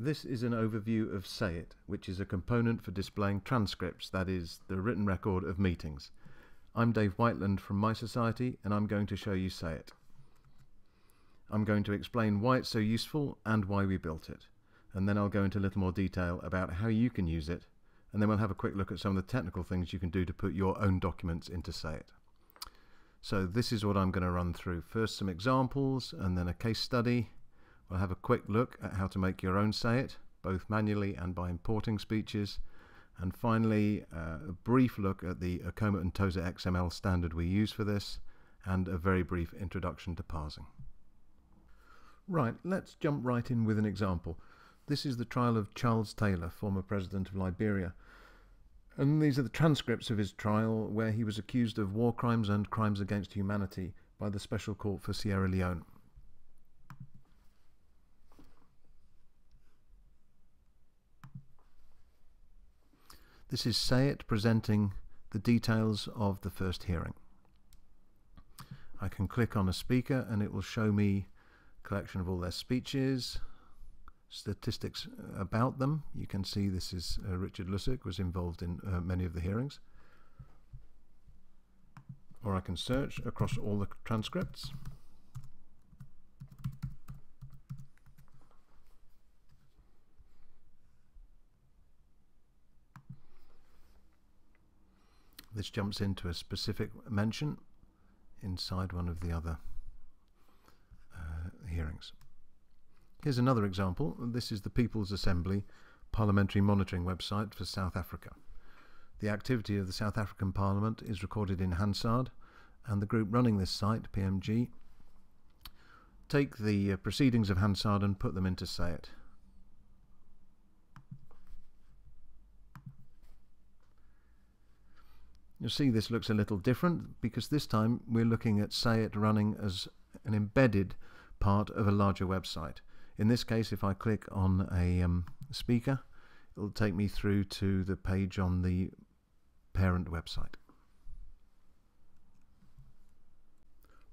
This is an overview of SayIt, which is a component for displaying transcripts, that is, the written record of meetings. I'm Dave Whiteland from mySociety, and I'm going to show you SayIt. I'm going to explain why it's so useful and why we built it, and then I'll go into a little more detail about how you can use it, and then we'll have a quick look at some of the technical things you can do to put your own documents into SayIt. So this is what I'm going to run through. First some examples, and then a case study, We'll have a quick look at how to make your own SayIt, both manually and by importing speeches. And finally, uh, a brief look at the Akoma Ntoso XML standard we use for this, and a very brief introduction to parsing. Right, let's jump right in with an example. This is the trial of Charles Taylor, former president of Liberia. And these are the transcripts of his trial where he was accused of war crimes and crimes against humanity by the Special Court for Sierra Leone. This is SayIt presenting the details of the first hearing. I can click on a speaker and it will show me a collection of all their speeches, statistics about them. You can see this is uh, Richard Lussick was involved in uh, many of the hearings. Or I can search across all the transcripts. This jumps into a specific mention inside one of the other uh, hearings. Here's another example. This is the People's Assembly Parliamentary Monitoring website for South Africa. The activity of the South African Parliament is recorded in Hansard, and the group running this site, PMG, take the uh, proceedings of Hansard and put them into SayIt. You'll see this looks a little different because this time we're looking at SayIt running as an embedded part of a larger website. In this case, if I click on a um, speaker, it'll take me through to the page on the parent website.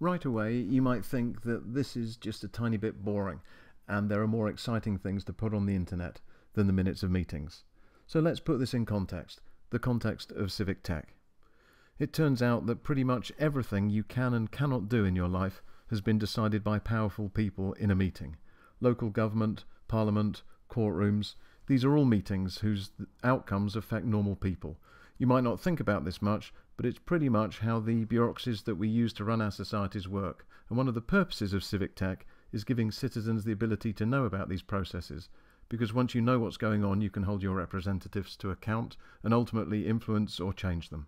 Right away, you might think that this is just a tiny bit boring and there are more exciting things to put on the internet than the minutes of meetings. So let's put this in context, the context of civic tech. It turns out that pretty much everything you can and cannot do in your life has been decided by powerful people in a meeting. Local government, parliament, courtrooms, these are all meetings whose outcomes affect normal people. You might not think about this much, but it's pretty much how the bureaucracies that we use to run our societies work. And one of the purposes of civic tech is giving citizens the ability to know about these processes. Because once you know what's going on, you can hold your representatives to account and ultimately influence or change them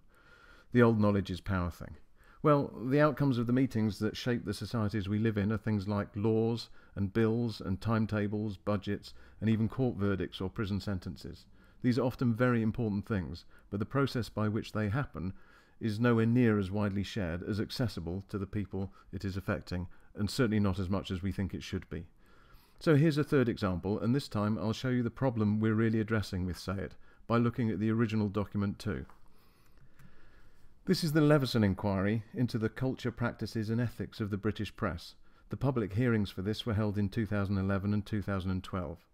the old knowledge is power thing. Well, the outcomes of the meetings that shape the societies we live in are things like laws and bills and timetables, budgets, and even court verdicts or prison sentences. These are often very important things, but the process by which they happen is nowhere near as widely shared, as accessible to the people it is affecting, and certainly not as much as we think it should be. So here's a third example, and this time I'll show you the problem we're really addressing with SayIt by looking at the original document too. This is the Leveson inquiry into the culture, practices and ethics of the British press. The public hearings for this were held in 2011 and 2012.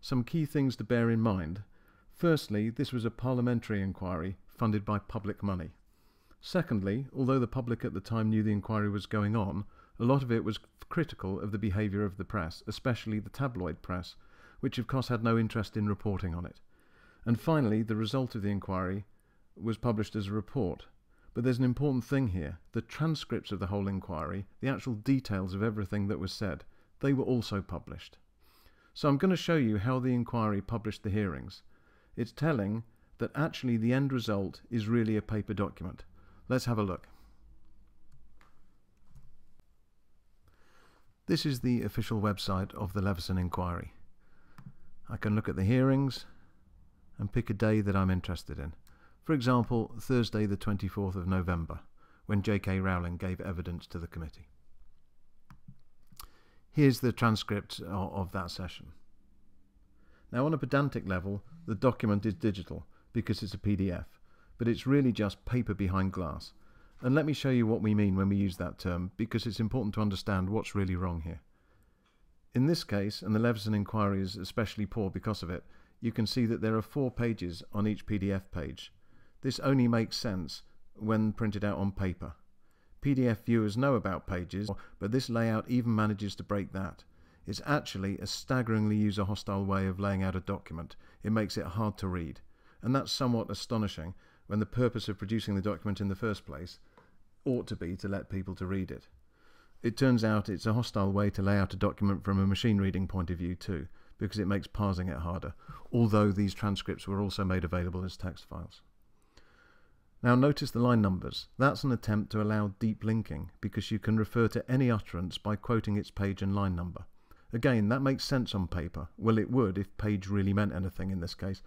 Some key things to bear in mind. Firstly, this was a parliamentary inquiry funded by public money. Secondly, although the public at the time knew the inquiry was going on, a lot of it was critical of the behaviour of the press, especially the tabloid press, which of course had no interest in reporting on it. And finally, the result of the inquiry was published as a report, but there's an important thing here. The transcripts of the whole inquiry, the actual details of everything that was said, they were also published. So I'm going to show you how the inquiry published the hearings. It's telling that actually the end result is really a paper document. Let's have a look. This is the official website of the Leveson inquiry. I can look at the hearings and pick a day that I'm interested in. For example, Thursday the 24th of November, when J.K. Rowling gave evidence to the committee. Here's the transcript of that session. Now on a pedantic level, the document is digital because it's a PDF, but it's really just paper behind glass. And let me show you what we mean when we use that term, because it's important to understand what's really wrong here. In this case, and the Leveson inquiry is especially poor because of it, you can see that there are four pages on each PDF page. This only makes sense when printed out on paper. PDF viewers know about pages, but this layout even manages to break that. It's actually a staggeringly user hostile way of laying out a document. It makes it hard to read. And that's somewhat astonishing when the purpose of producing the document in the first place ought to be to let people to read it. It turns out it's a hostile way to lay out a document from a machine reading point of view too, because it makes parsing it harder, although these transcripts were also made available as text files. Now notice the line numbers. That's an attempt to allow deep linking, because you can refer to any utterance by quoting its page and line number. Again, that makes sense on paper. Well, it would if page really meant anything in this case.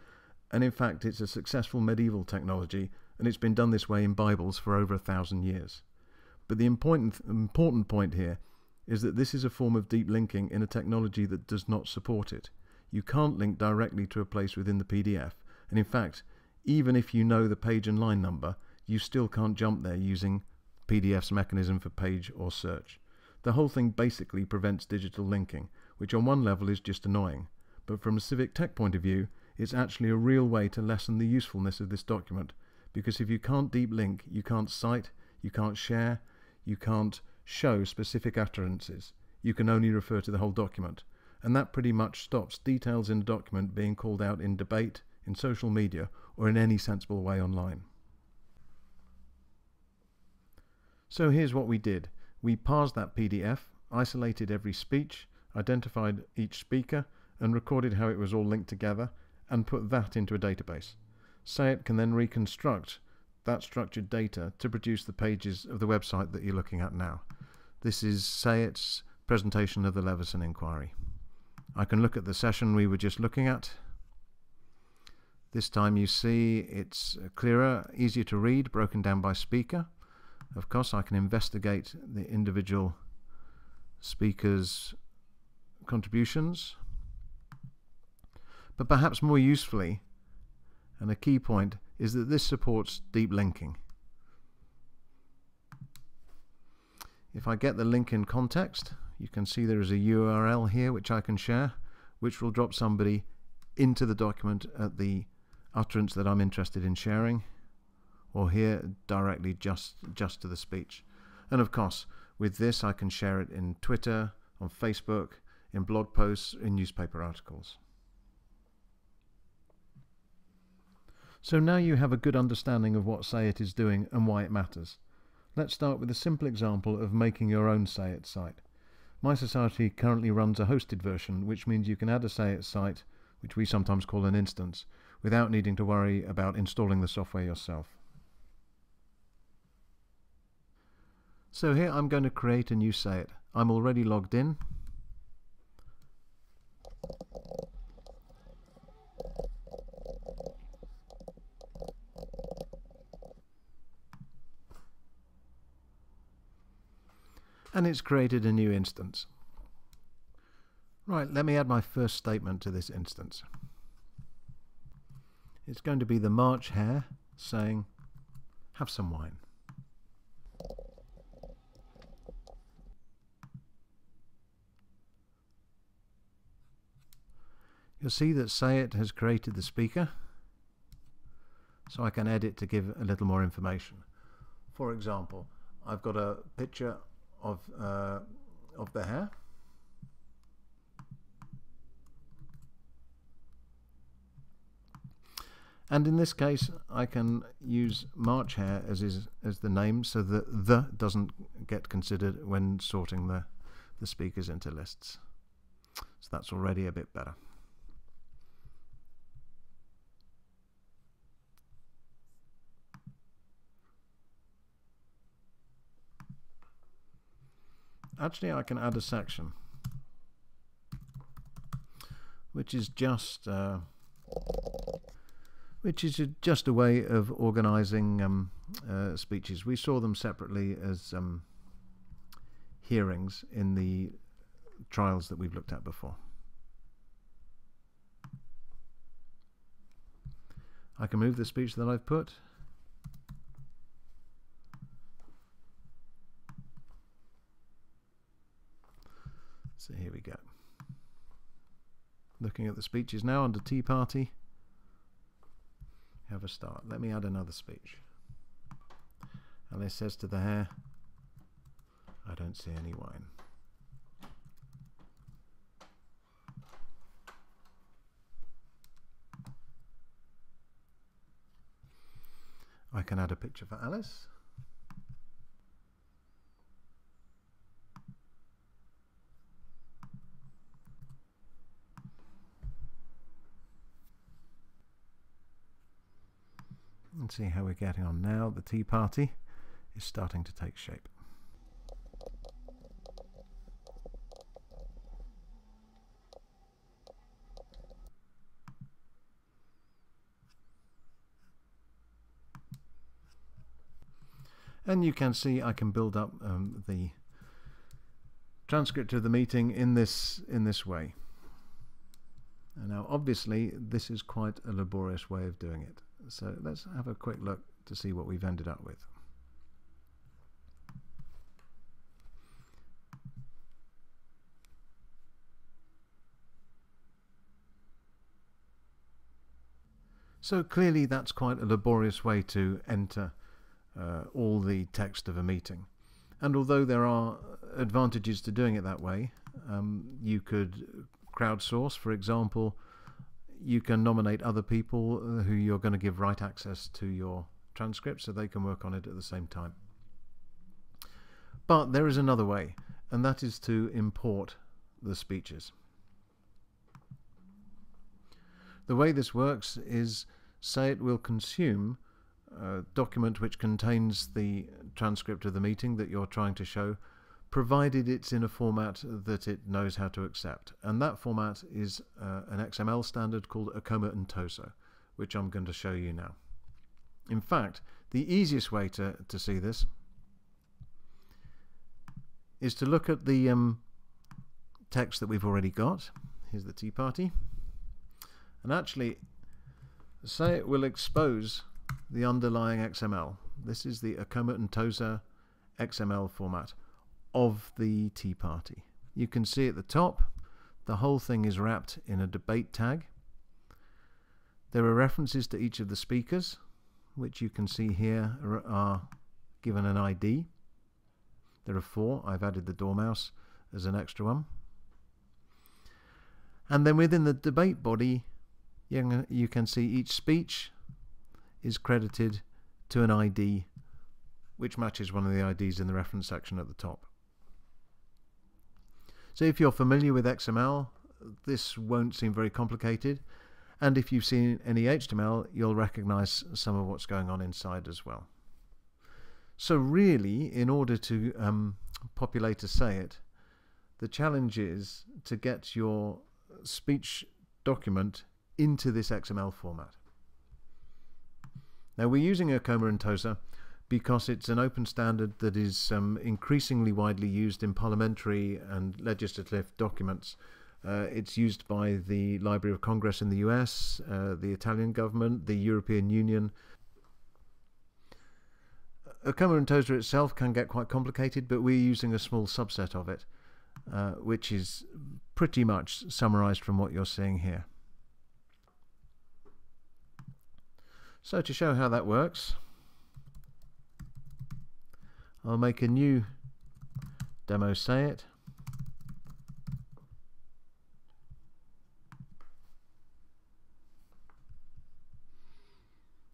And in fact, it's a successful medieval technology, and it's been done this way in Bibles for over a thousand years. But the important, important point here is that this is a form of deep linking in a technology that does not support it. You can't link directly to a place within the PDF, and in fact, even if you know the page and line number, you still can't jump there using PDF's mechanism for page or search. The whole thing basically prevents digital linking, which on one level is just annoying, but from a civic tech point of view, it's actually a real way to lessen the usefulness of this document, because if you can't deep link, you can't cite, you can't share, you can't show specific utterances. You can only refer to the whole document. And that pretty much stops details in a document being called out in debate, in social media, or in any sensible way online. So here's what we did. We parsed that PDF, isolated every speech, identified each speaker, and recorded how it was all linked together, and put that into a database. SayIt can then reconstruct that structured data to produce the pages of the website that you're looking at now. This is SayIt's presentation of the Leveson inquiry. I can look at the session we were just looking at. This time you see it's uh, clearer, easier to read, broken down by speaker. Of course, I can investigate the individual speakers' contributions. But perhaps more usefully, and a key point, is that this supports deep linking. If I get the link in context, you can see there is a URL here which I can share, which will drop somebody into the document at the utterance that I'm interested in sharing, or here directly just, just to the speech. And of course, with this I can share it in Twitter, on Facebook, in blog posts, in newspaper articles. So now you have a good understanding of what SayIt is doing and why it matters. Let's start with a simple example of making your own Say SayIt site. mySociety currently runs a hosted version, which means you can add a Say SayIt site, which we sometimes call an instance, without needing to worry about installing the software yourself. So here I'm going to create a new site. I'm already logged in. and it's created a new instance. Right, let me add my first statement to this instance. It's going to be the March hare saying, have some wine. You'll see that SayIt has created the speaker, so I can edit to give a little more information. For example, I've got a picture of, uh, of the hare. And in this case, I can use March Hare as is as the name, so that the doesn't get considered when sorting the the speakers into lists. So that's already a bit better. actually I can add a section which is just uh, which is just a way of organizing um, uh, speeches. We saw them separately as um, hearings in the trials that we've looked at before. I can move the speech that I've put So here we go. Looking at the speeches now under Tea Party. Have a start. Let me add another speech. Alice says to the hare, I don't see any wine. I can add a picture for Alice. See how we're getting on now. The tea party is starting to take shape. and you can see I can build up um, the transcript of the meeting in this in this way and now obviously this is quite a laborious way of doing it so let's have a quick look to see what we've ended up with So clearly that's quite a laborious way to enter uh, all the text of a meeting. And although there are advantages to doing it that way, um, you could crowdsource, for example, you can nominate other people uh, who you're going to give right access to your transcript so they can work on it at the same time. But there is another way, and that is to import the speeches. The way this works is SayIt will consume a document which contains the transcript of the meeting that you're trying to show, provided it's in a format that it knows how to accept. And that format is uh, an XML standard called Akoma Ntoso, which I'm going to show you now. In fact, the easiest way to, to see this is to look at the um, text that we've already got. Here's the Tea Party. And actually, SayIt will expose the underlying XML. This is the Akoma Ntoso XML format of the Tea Party. You can see at the top, the whole thing is wrapped in a debate tag. There are references to each of the speakers, which you can see here are given an ID. There are four. I've added the Dormouse as an extra one. And then within the debate body, you can see each speech is credited to an ID which matches one of the IDs in the reference section at the top. So if you're familiar with XML, this won't seem very complicated. And if you've seen any HTML, you'll recognize some of what's going on inside as well. So really, in order to um, populate a SayIt, the challenge is to get your speech document into this XML format. Now we're using Akoma Ntoso because it's an open standard that is um, increasingly widely used in parliamentary and legislative documents. Uh, it's used by the Library of Congress in the US, uh, the Italian government, the European Union. Akoma Ntoso itself can get quite complicated, but we're using a small subset of it, uh, which is pretty much summarized from what you're seeing here. So to show how that works, I'll make a new demo SayIt.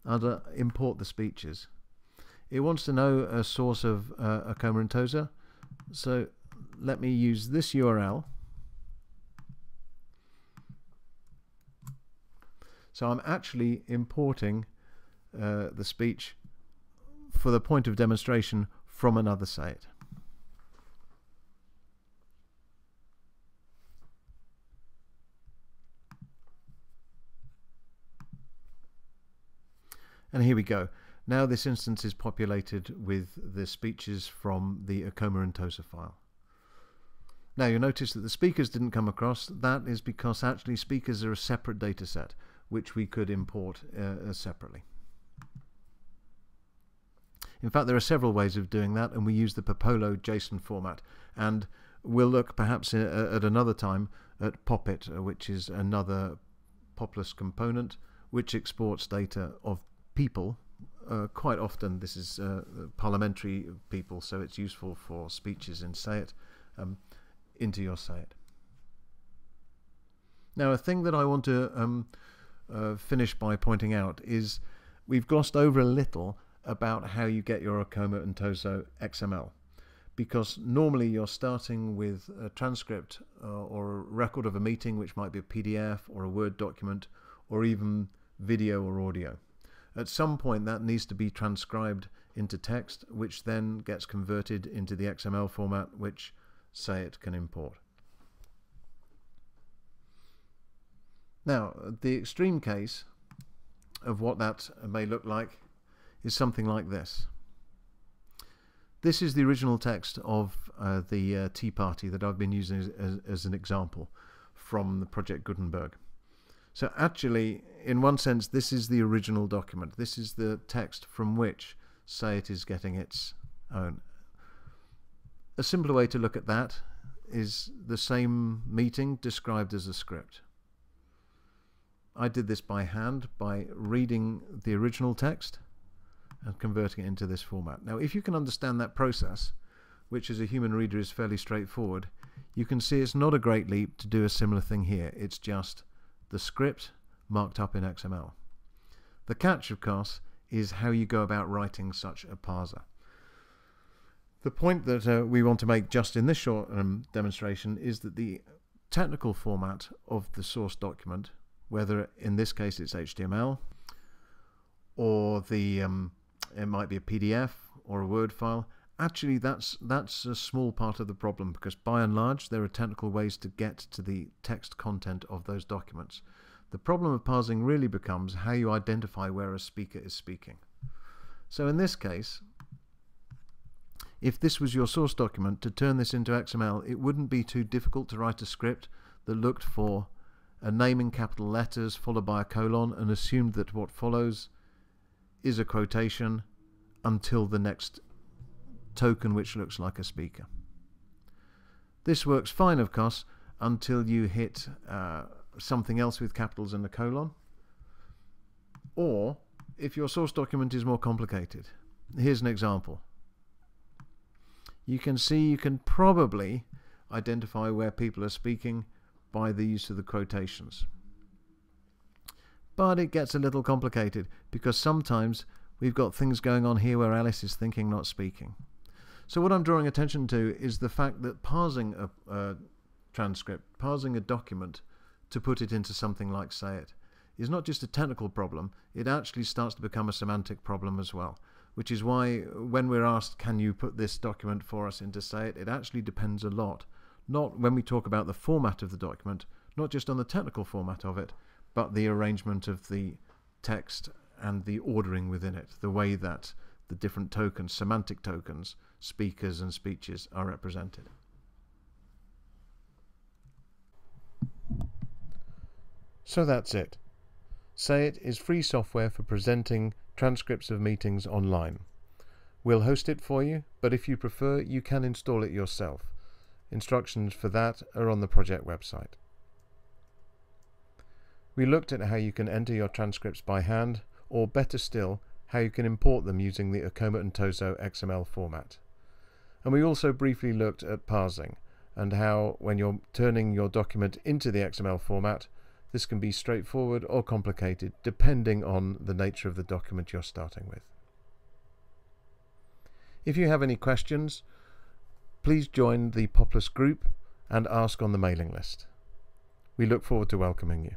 I'll uh, import the speeches. It wants to know a source of uh, Akoma Ntoso, so let me use this URL. So I'm actually importing uh, the speech for the point of demonstration from another site. And here we go. Now this instance is populated with the speeches from the Akoma Ntoso file. Now you'll notice that the speakers didn't come across. That is because actually speakers are a separate data set which we could import uh, separately. In fact, there are several ways of doing that, and we use the Popolo JSON format. And we'll look perhaps at another time at PopIt, uh, which is another Poplus component which exports data of people. Uh, quite often, this is uh, parliamentary people, so it's useful for speeches in SayIt um, into your SayIt. Now, a thing that I want to um, uh, finish by pointing out is we've glossed over a little about how you get your Akoma Ntoso XML because normally you're starting with a transcript uh, or a record of a meeting, which might be a PDF or a Word document or even video or audio. At some point, that needs to be transcribed into text, which then gets converted into the XML format, which SayIt can import. Now, the extreme case of what that may look like is something like this. This is the original text of uh, the uh, Tea Party that I've been using as, as, as, an example from the Project Gutenberg. So actually, in one sense, this is the original document. This is the text from which SayIt is getting its own. A simpler way to look at that is the same meeting described as a script. I did this by hand by reading the original text and converting it into this format. Now, if you can understand that process, which as a human reader is fairly straightforward, you can see it's not a great leap to do a similar thing here. It's just the script marked up in XML. The catch, of course, is how you go about writing such a parser. The point that uh, we want to make just in this short um, demonstration is that the technical format of the source document whether in this case it's HTML or the um, it might be a PDF or a Word file. Actually, that's that's a small part of the problem because by and large there are technical ways to get to the text content of those documents. The problem of parsing really becomes how you identify where a speaker is speaking. So in this case, if this was your source document, to turn this into XML, it wouldn't be too difficult to write a script that looked for a name in capital letters followed by a colon and assumed that what follows is a quotation until the next token which looks like a speaker. This works fine, of course, until you hit uh, something else with capitals and a colon. Or if your source document is more complicated. Here's an example. You can see you can probably identify where people are speaking by the use of the quotations. But it gets a little complicated because sometimes we've got things going on here where Alice is thinking, not speaking. So what I'm drawing attention to is the fact that parsing a, a transcript, parsing a document to put it into something like SayIt, is not just a technical problem, it actually starts to become a semantic problem as well. Which is why when we're asked, can you put this document for us into SayIt, it actually depends a lot not when we talk about the format of the document, not just on the technical format of it, but the arrangement of the text and the ordering within it, the way that the different tokens, semantic tokens, speakers and speeches are represented. So that's it. SayIt is free software for presenting transcripts of meetings online. We'll host it for you, but if you prefer, you can install it yourself. Instructions for that are on the project website. We looked at how you can enter your transcripts by hand, or better still, how you can import them using the Akoma Ntoso XML format. And we also briefly looked at parsing, and how when you're turning your document into the XML format, this can be straightforward or complicated depending on the nature of the document you're starting with. If you have any questions, please join the Poplus group and ask on the mailing list. We look forward to welcoming you.